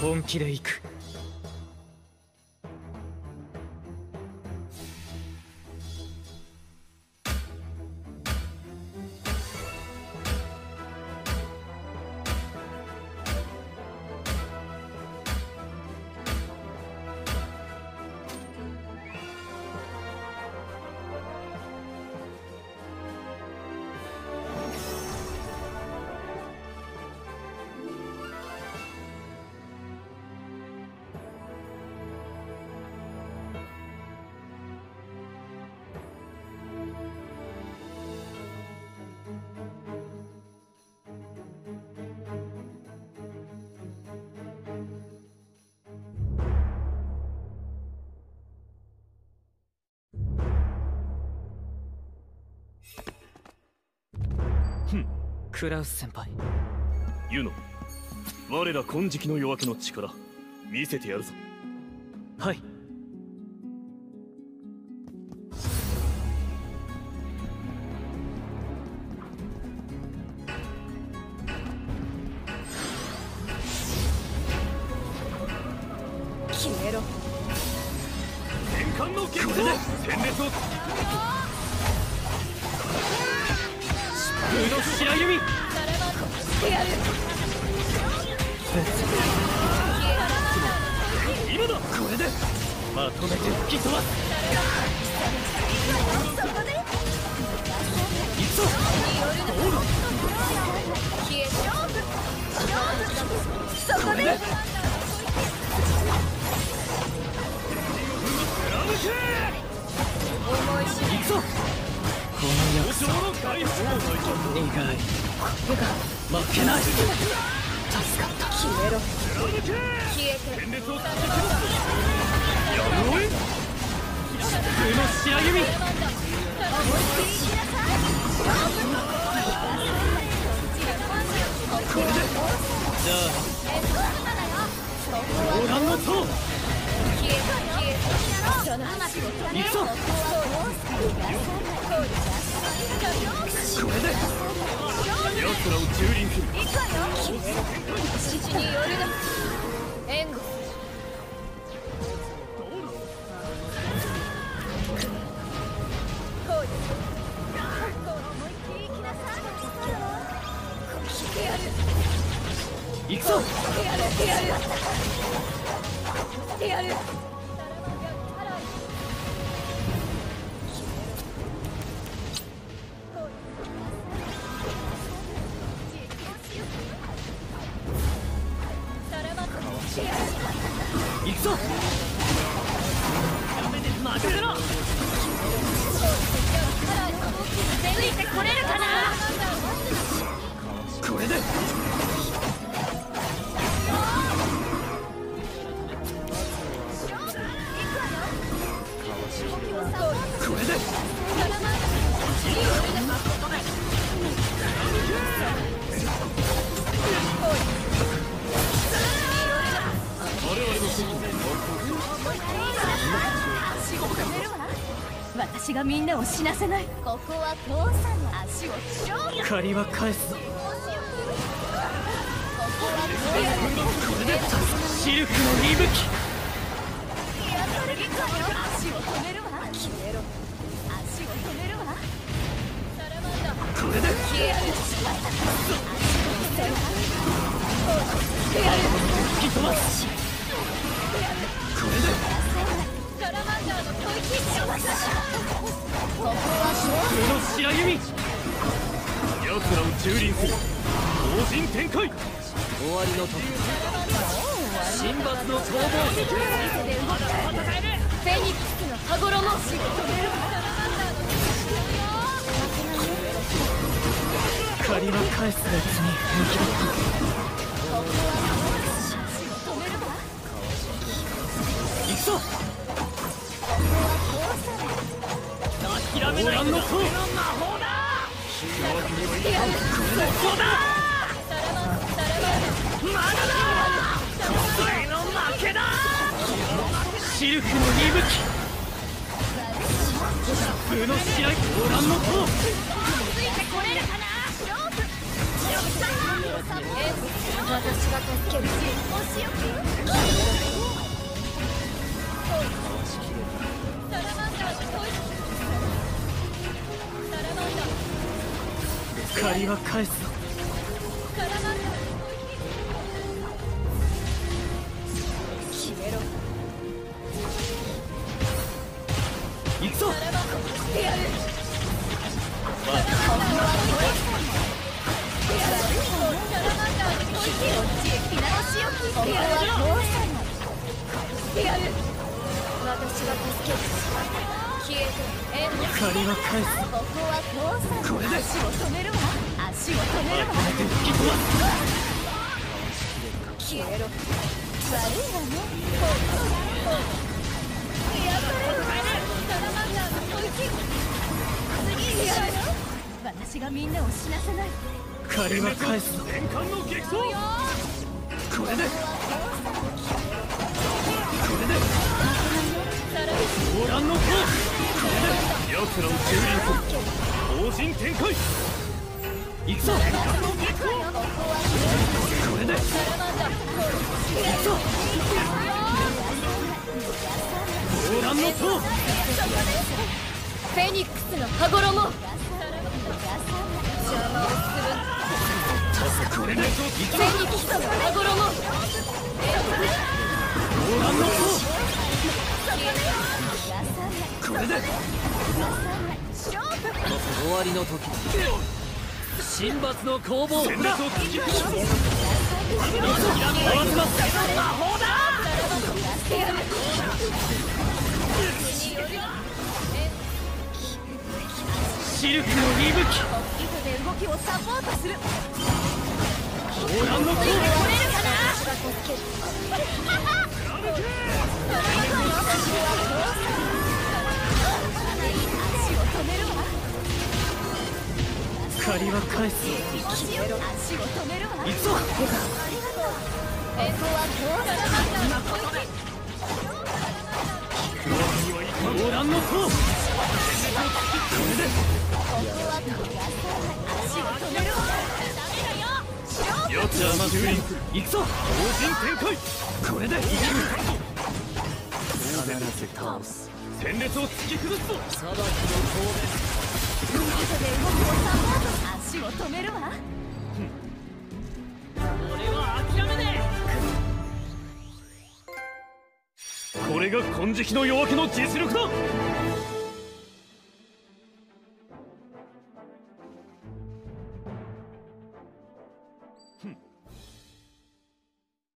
本気で行く。クラウス先輩。ユノ我ら金色の夜明けの力見せてやるぞ。はい。決めろ。戦艦の激闘戦列を風の白弓。してやる今だ。これで。まとめてきそこで。行くぞの約束王将の解放苦い負けない助かった決めろ消えて戦列を。続けやるおい風の白弓じゃこれで奴らを蹂躙する行くわよ指示によるが援護こうよ思いっきり行きなさいしてやる行くぞやるやる。してやる。行くぞ。任せろついてこれるかな？がみんなを死なせない。ここは父さんの足を勝負。借りは返すぞ。これでシルクの息吹足を止める。わ決めろ足を止める。わこれで消える。吹き飛ばすこれでサラマンダーの吐息ここは風の白弓奴らを蹂躙する王人展開終わりの時神罰の逃亡フェニックスの羽衣足を止めるわ借りは返す別に平気だ止めるわ行くぞ。諦めないの塔シルクの息吹風の白いオーランの塔ついてこれるかな勝負私が助ける。お借りは返すぞ。決めろ。行くぞ。やるサラマンダーの恋こっちへ来なしてやるしてやる私が助ける消えて縁の借りは返すこれで足を止めるわ足を止めるわ消えろ悪いわねやっぱりサラマンダーの恋次やる私がみんなを死なせない借りは返すぞ年間の激走これでご覧のとこれで。奴らを蹂躙する方針展開行くぞこれで行くぞご覧のとフェニックスの羽衣邪魔をするこれで行くぞわりの時神罰の攻防戦列を突き崩すぞ合わせます。シルクの息吹。糸で動きをサポートする。ご覧のと取れる返すぞ足を止めるわ行くぞえこは父さんの恋ご覧のとここは父さん足を止めるわダメだよ奴らの蹂躙行くぞ方針展開これで必ず倒す戦列を突き崩すぞ。裁きの糸でをサポート足を止めるわ。俺は諦めねえこれが金色の夜明けの実力だ。